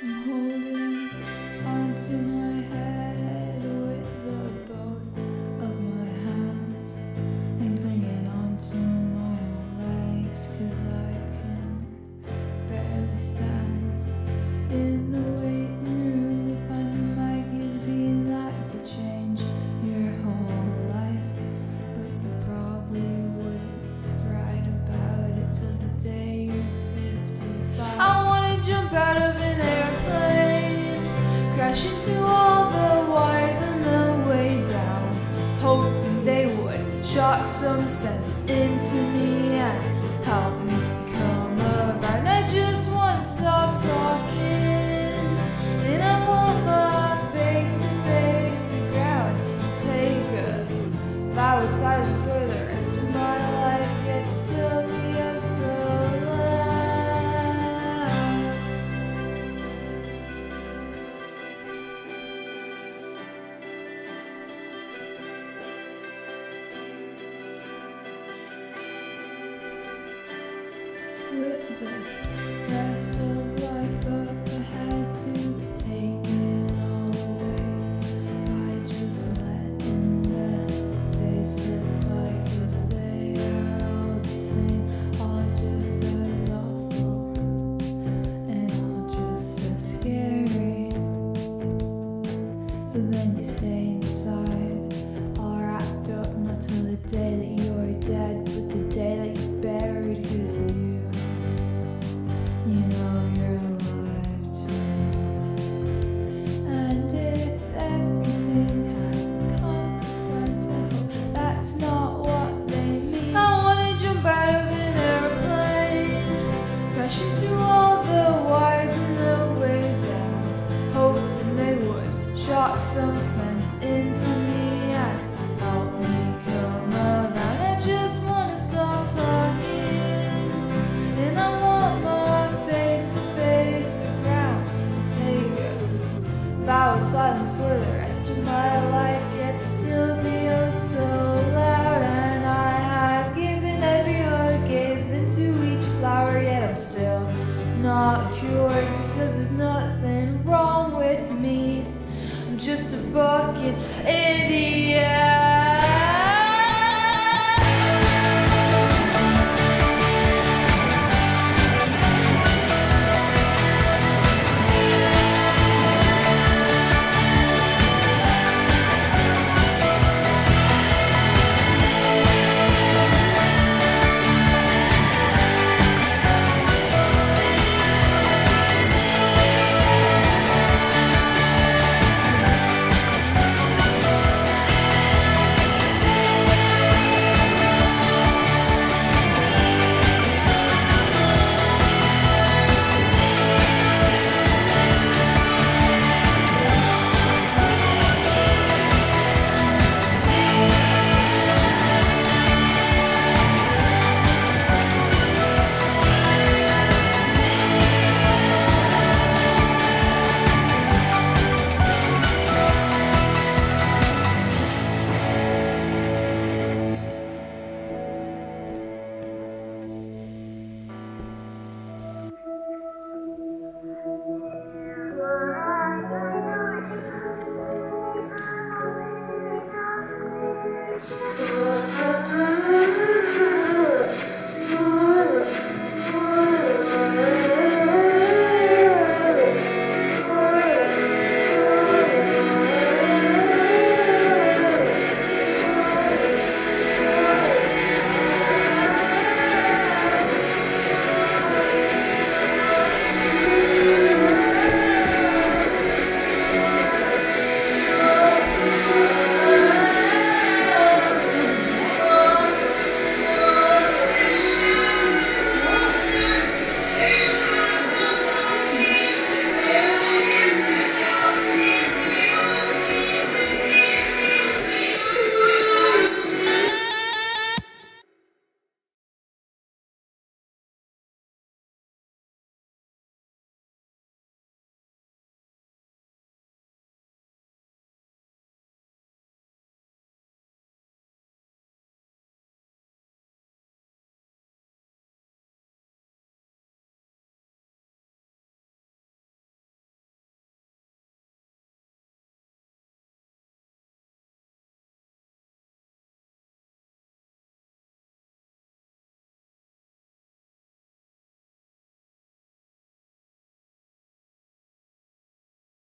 I'm holding onto my head shock some sense into me and help me come around. I just want to stop talking, and I want my face to face the ground. Take a vow of silence for the rest of my life, yet still So then you stay inside, all wrapped up, not till the day. silence for the rest of my life, yet still be oh so loud. And I have given every heart gaze into each flower, yet I'm still not cured because there's nothing wrong with me. I'm just a fucking idiot.